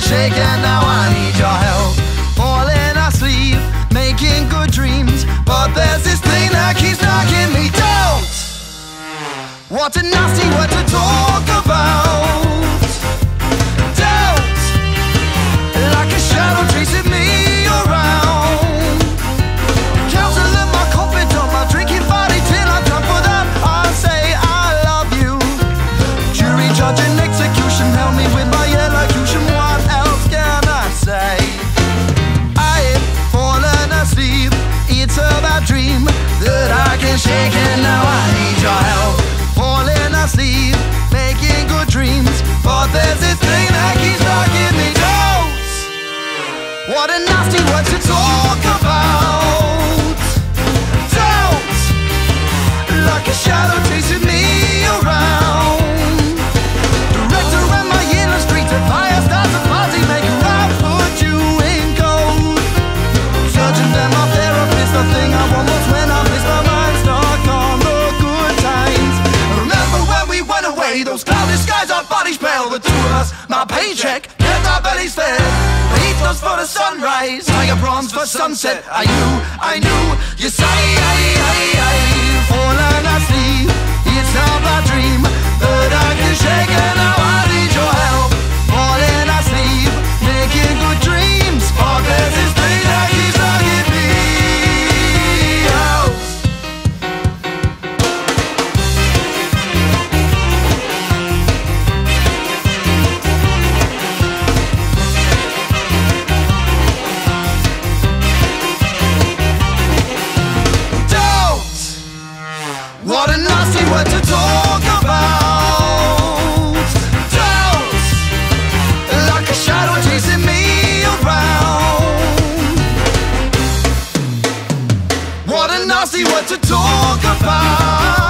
shake and now I need your help. Falling asleep, making good dreams, but there's this thing that keeps knocking me down. What a nasty word to talk about. What a nasty word to talk about. Like a shadow chasing me around. Director and my inner street of fire party put you in and my I want when I my mind stuck on the good times. Remember when we went away? Those cloudless skies, our bodies pale. The two of us, my paycheck kept our bellies fed. Ethos for the sunrise, tiger prawns for sunset. I knew, I knew. You say, I, I, I, what to talk about. Like a shadow chasing me around. What a nasty what to talk about.